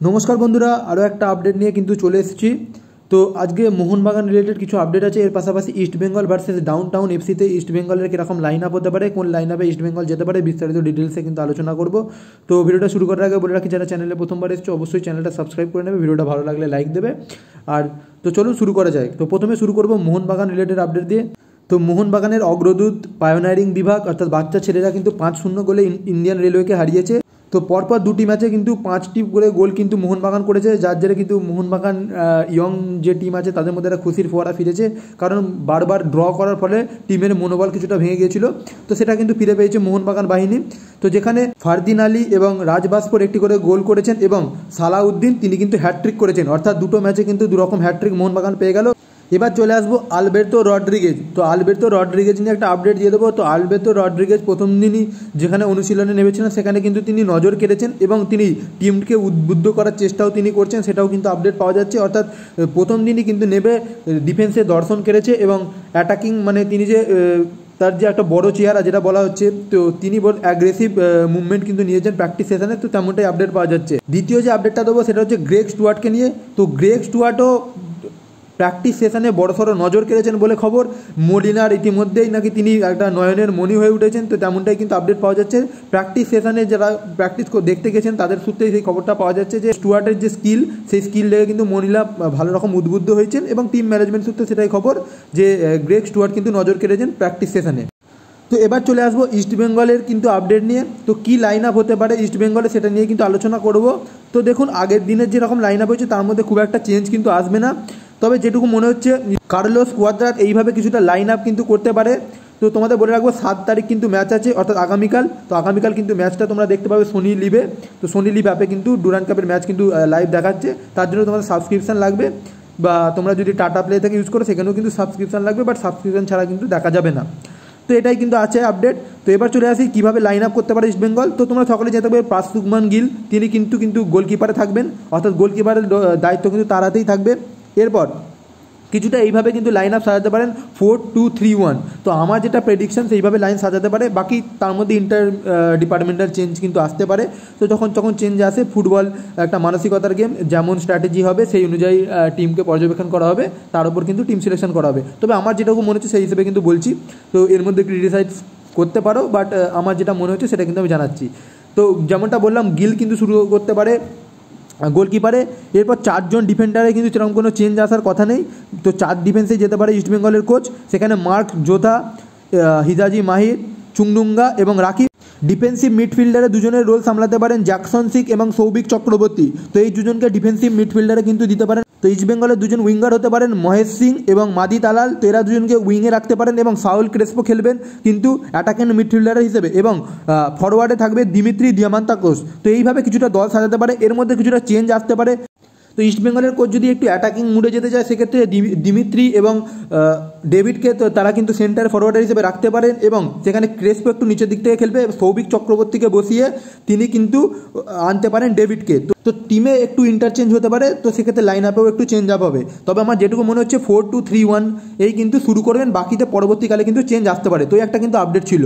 নমস্কার বন্ধুরা আরও একটা আপডেট নিয়ে কিন্তু চলে এসেছি। তো আজকে মোহনবাগান রিলেটেড কিছু আপডেট আছে। এর পাশাপাশি East Bengal versus Down Town এফসিতে East বেঙ্গলের কীরকম লাইন আপ হতে পারে, কোন লাইন আপে ইস্ট বেঙ্গল যেতে পারে, বিস্তারিত ডিটেলসে কিন্তু আলোচনা করব। তো ভিডিওটা শুরু করার আগে বলে রাখি, যারা চ্যানেলে প্রথমবার এসেছে, অবশ্যই চ্যানেলটা সাবস্ক্রাইব করে নেবে, ভিডিওটা ভালো লাগলে লাইক দেবে। আর তো চলুন শুরু করা যায় তো প্রথমে শুরু করব মোহনবাগান রিলেটেড আপডেট দিয়ে। তো মোহনবাগানের অগ্রদূত পায়োনারিং বিভাগ, অর্থাৎ বাচ্চা ছেলেরা কিন্তু পাঁচ শূন্য গোলে ইন্ডিয়ান রেলওয়েকে হারিয়েছে। তো পরপর দুটি ম্যাচে কিন্তু পাঁচটি করে গোল কিন্তু মোহনবাগান করেছে, যার জেরে কিন্তু মোহনবাগান ইয়ং যে টিম আছে তাদের মধ্যে একটা খুশির ফোয়ারা ফিরেছে। কারণ বারবার ড্র করার ফলে টিমের মনোবল কিছুটা ভেঙে গিয়েছিল। তো সেটা কিন্তু ফিরে পেয়েছে মোহনবাগান বাহিনী। তো যেখানে ফারদিন আলী এবং রাজবাস্পর একটি করে গোল করেছেন এবং সালাউদ্দিন, তিনি কিন্তু হ্যাট্রিক করেছেন। অর্থাৎ দুটো ম্যাচে কিন্তু দুরকম হ্যাট্রিক মোহনবাগান পেয়ে গেল। এবার চলে আসব আলবের্তো রড্রিগেজ। তো আলবের্তো রড্রিগেজ নিয়ে একটা আপডেট দিয়ে দেবো। তো আলবের্তো রড্রিগেজ প্রথম দিনই যেখানে অনুশীলনে নেমেছিলেন, সেখানে কিন্তু তিনি নজর কেড়েছেন এবং তিনি টিমকে উদ্বুদ্ধ করার চেষ্টাও তিনি করছেন, সেটাও কিন্তু আপডেট পাওয়া যাচ্ছে। অর্থাৎ প্রথম দিনই কিন্তু নেবে ডিফেন্সে দর্শন কেড়েছে এবং অ্যাটাকিং মানে তিনি যে তার যে একটা বড় চেহারা যেটা বলা হচ্ছে, তো তিনি বল অ্যাগ্রেসিভ মুভমেন্ট কিন্তু নিয়েছেন প্র্যাকটিস সেশনে তো তেমনটাই আপডেট পাওয়া যাচ্ছে। দ্বিতীয় যে আপডেটটা দেবো, সেটা হচ্ছে গ্রেক স্টুয়ার্টকে নিয়ে। তো গ্রেক স্টুয়ার্টও প্র্যাকটিস সেশনে বড়সড় নজর কেড়েছেন বলে খবর। মলিনার ইতিমধ্যেই নাকি তিনি একটা নয়নের মনি হয়ে উঠেছেন, তো তেমনটাই কিন্তু আপডেট পাওয়া যাচ্ছে। প্র্যাকটিস সেশনে যারা প্র্যাকটিস দেখতে গেছেন, তাদের সূত্রেই সেই খবরটা পাওয়া যাচ্ছে যে, স্টুয়ার্টের যে স্কিল সেই স্কিল লেগে কিন্তু মনিলা ভালো রকম উদ্বুদ্ধ হয়েছেন এবং টিম ম্যানেজমেন্ট সূত্রে সেটাই খবর যে গ্রেক স্টুয়ার্ট কিন্তু নজর কেড়েছেন প্র্যাকটিস সেশনে। তো এবার চলে আসব ইস্ট বেঙ্গলের কিন্তু আপডেট নিয়ে। তো কী লাইন আপ হতে পারে ইস্ট বেঙ্গলে সেটা নিয়ে কিন্তু আলোচনা করব। তো দেখুন, আগের দিনের যেরকম লাইন আপ হয়েছে, তার মধ্যে খুব একটা চেঞ্জ কিন্তু আসবে না। তবে যেটুকু মনে হচ্ছে কার্লোস কোয়াদ্রাত এইভাবে কিছুটা লাইন আপ কিন্তু করতে পারে। তো তোমাদের বলে রাখব, সাত তারিখ কিন্তু ম্যাচ আছে, অর্থাৎ আগামীকাল। তো আগামীকাল কিন্তু ম্যাচটা তোমরা দেখতে পাবে সোনি লিভে তো সোনি লিভ অ্যাপে কিন্তু ডুরান কাপের ম্যাচ কিন্তু লাইভ দেখাচ্ছে। তার জন্য তোমাদের সাবস্ক্রিপশান লাগবে। বা তোমরা যদি টাটা প্লে থেকে ইউজ করো, সেখানেও কিন্তু সাবস্ক্রিপশান লাগবে বাট সাবস্ক্রিপশান ছাড়া কিন্তু দেখা যাবে না। তো এটাই কিন্তু আছে আপডেট তো এবার চলে আসি, কীভাবে লাইন আপ করতে পারে ইস্ট বেঙ্গল তো তোমরা সকলে যেতে পারবে পাসুকমান গিল তিনি কিন্তু কিন্তু গোলকিপারে থাকবেন। অর্থাৎ গোলকিপারের দায়িত্ব কিন্তু তার হাতেই থাকবে। এরপর কিছুটা এইভাবে কিন্তু লাইন আপ সাজাতে পারেন ফোর টু থ্রি ওয়ান তো আমার যেটা প্রেডিকশন সেইভাবে লাইন সাজাতে পারে। বাকি তার মধ্যে ইন্টার ডিপার্টমেন্টাল চেঞ্জ কিন্তু আসতে পারে। তো যখন যখন চেঞ্জ আসে ফুটবল একটা মানসিকতার গেম যেমন স্ট্র্যাটেজি হবে, সেই অনুযায়ী টিমকে পর্যবেক্ষণ করা হবে। তার উপর কিন্তু টিম সিলেকশন করা হবে। তবে আমার যেটুকু মনে হচ্ছে, সেই হিসেবে কিন্তু বলছি। তো এর মধ্যে ক্রিটিসাইজ করতে পারো বাট আমার যেটা মনে হচ্ছে, সেটা কিন্তু আমি জানাচ্ছি। তো যেমনটা বললাম, গিল কিন্তু শুরু করতে পারে। গোলকিপারে, এরপর চারজন ডিফেন্ডারে কিন্তু সেরকম কোনো চেঞ্জ আসার কথা নেই। তো চার ডিফেন্সে যেতে পারে ইস্টবেঙ্গলের কোচ সেখানে মার্ক যোধা হিজাজি মাহির, চুংডুঙ্গা এবং রাকিব। ডিফেন্সিভ মিডফিল্ডারে দুজনের রোল সামলাতে পারেন জ্যাকসন সিক এবং সৌভিক চক্রবর্তী তো এই দুজনকে ডিফেন্সিভ মিডফিল্ডারে কিন্তু দিতে পারেন তো ইস্ট বেঙ্গলের দুজন উইঙ্গার হতে পারেন, মহেশ সিং এবং মাদি তালাল। তো এরা দুজনকে উইংয়ে রাখতে পারেন এবং সাউল ক্রেসপো খেলবেন, কিন্তু অ্যাটাকিং মিডফিল্ডার হিসেবে। এবং ফরওয়ার্ডে থাকবে দিমিত্রি দিয়ামান্তাকোস। তো এইভাবে কিছুটা দল সাজাতে পারে। এর মধ্যে কিছুটা চেঞ্জ আসতে পারে। তো ইস্টবেঙ্গলের কোচ যদি একটু অ্যাটাকিং মুডে যেতে চায়, সেক্ষেত্রে দিমিত্রি এবং ডেভিডকে তো তারা কিন্তু সেন্টার ফরওয়ার্ডার হিসেবে রাখতে পারেন এবং সেখানে ক্রেসপো একটু নিচের দিক থেকে খেলবে। সৌভিক চক্রবর্তীকে বসিয়ে তিনি কিন্তু আনতে পারেন ডেভিডকে তো টিমে একটু ইন্টারচেঞ্জ হতে পারে, তো সেক্ষেত্রে লাইন আপেও একটু চেঞ্জ আপ হবে। তবে আমার যেটুকু মনে হচ্ছে ফোর টু থ্রি ওয়ান এই কিন্তু শুরু করবেন, বাকিতে পরবর্তীকালে কিন্তু চেঞ্জ আসতে পারে। তো একটা কিন্তু আপডেট ছিল।